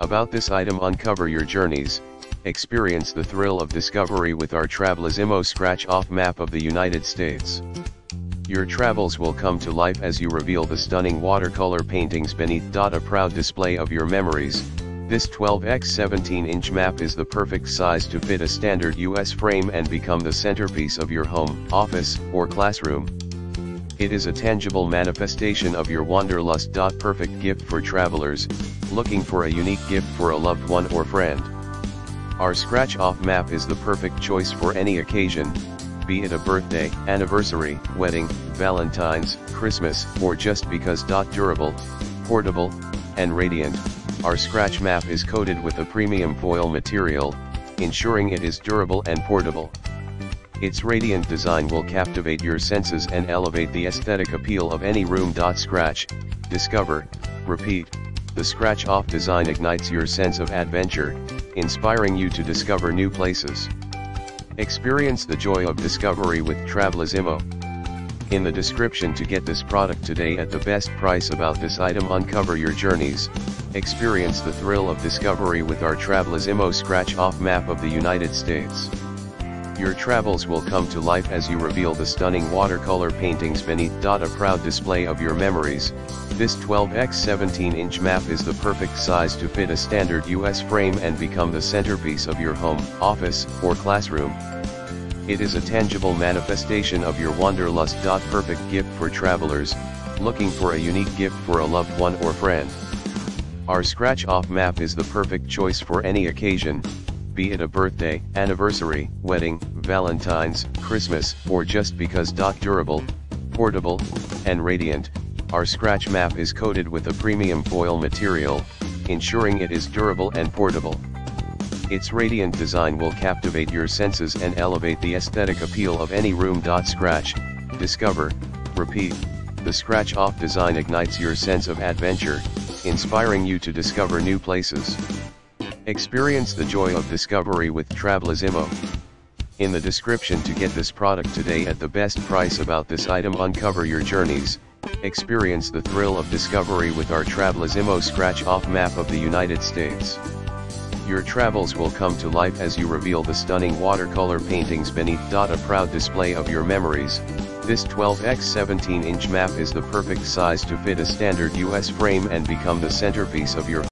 About this item uncover your journeys, experience the thrill of discovery with our Travelisimo scratch-off map of the United States. Your travels will come to life as you reveal the stunning watercolor paintings beneath. A proud display of your memories, this 12x 17 inch map is the perfect size to fit a standard US frame and become the centerpiece of your home, office, or classroom. It is a tangible manifestation of your wanderlust. Perfect gift for travelers, looking for a unique gift for a loved one or friend. Our scratch off map is the perfect choice for any occasion, be it a birthday, anniversary, wedding, Valentine's, Christmas, or just because. Durable, portable, and radiant, our scratch map is coated with a premium foil material, ensuring it is durable and portable. Its radiant design will captivate your senses and elevate the aesthetic appeal of any room. Scratch, discover, repeat. The scratch off design ignites your sense of adventure, inspiring you to discover new places. Experience the joy of discovery with Travelisimo. In the description to get this product today at the best price about this item uncover your journeys, experience the thrill of discovery with our Travelisimo scratch off map of the United States. Your travels will come to life as you reveal the stunning watercolor paintings beneath. A proud display of your memories, this 12x 17 inch map is the perfect size to fit a standard US frame and become the centerpiece of your home, office, or classroom. It is a tangible manifestation of your wanderlust. Perfect gift for travelers, looking for a unique gift for a loved one or friend. Our scratch off map is the perfect choice for any occasion, be it a birthday, anniversary, wedding, Valentine's, Christmas, or just because. Doc Durable, portable, and radiant, our scratch map is coated with a premium foil material, ensuring it is durable and portable. Its radiant design will captivate your senses and elevate the aesthetic appeal of any room. Scratch, discover, repeat, the scratch off design ignites your sense of adventure, inspiring you to discover new places. Experience the joy of discovery with Travelisimo. In the description to get this product today at the best price about this item uncover your journeys, experience the thrill of discovery with our Travelisimo scratch-off map of the United States. Your travels will come to life as you reveal the stunning watercolor paintings beneath. A proud display of your memories, this 12x 17 inch map is the perfect size to fit a standard US frame and become the centerpiece of your